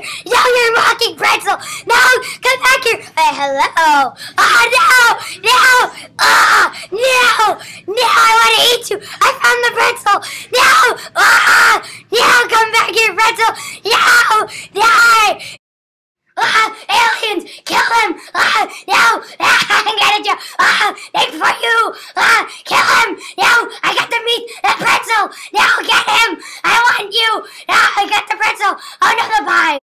here. No, you're mocking pretzel. Now come back here. Hey, hello. Oh, no, no, oh, no, no, I want to eat you. I found the pretzel. Now. ah, uh-uh. no, come back here, pretzel. Now, die. Ah, aliens, kill him. Ah, no, ah, I got it. Ah, they for you. Ah, kill him. No, I got the meat, the pretzel. Now get him. I want you. Now I got the pretzel. Oh, no, the pie.